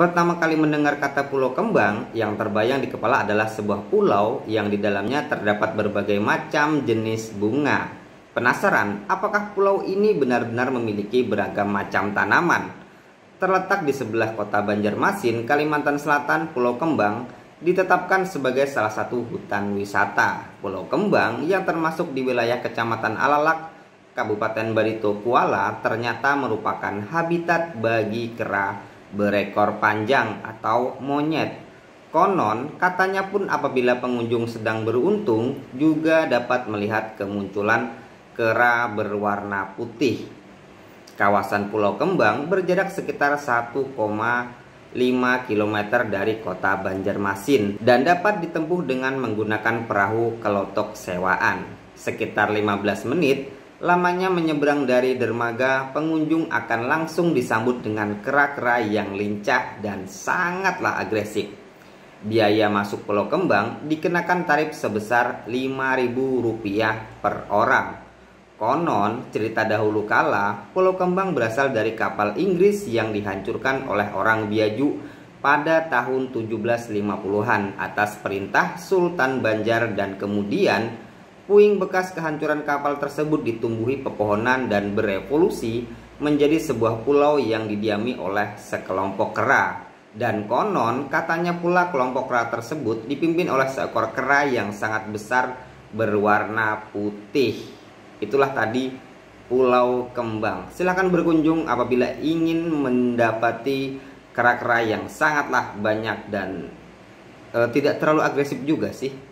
Pertama kali mendengar kata Pulau Kembang, yang terbayang di kepala adalah sebuah pulau yang di dalamnya terdapat berbagai macam jenis bunga. Penasaran, apakah pulau ini benar-benar memiliki beragam macam tanaman? Terletak di sebelah kota Banjarmasin, Kalimantan Selatan, Pulau Kembang ditetapkan sebagai salah satu hutan wisata. Pulau Kembang yang termasuk di wilayah Kecamatan Alalak, Kabupaten Barito Kuala ternyata merupakan habitat bagi kera berekor panjang atau monyet. Konon, katanya pun apabila pengunjung sedang beruntung juga dapat melihat kemunculan kera berwarna putih. Kawasan Pulau Kembang berjarak sekitar 1,5 km dari kota Banjarmasin dan dapat ditempuh dengan menggunakan perahu kelotok sewaan. Sekitar 15 menit lamanya menyeberang dari dermaga, pengunjung akan langsung disambut dengan kera-kera yang lincah dan sangatlah agresif. Biaya masuk Pulau Kembang dikenakan tarif sebesar Rp5.000 per orang. Konon, cerita dahulu kala, Pulau Kembang berasal dari kapal Inggris yang dihancurkan oleh orang Biaju pada tahun 1750-an atas perintah Sultan Banjar dan kemudian Puing bekas kehancuran kapal tersebut ditumbuhi pepohonan dan berevolusi menjadi sebuah pulau yang didiami oleh sekelompok kera. Dan konon katanya pula kelompok kera tersebut dipimpin oleh seekor kera yang sangat besar berwarna putih. Itulah tadi Pulau Kembang. Silahkan berkunjung apabila ingin mendapati kera-kera yang sangatlah banyak dan e, tidak terlalu agresif juga sih.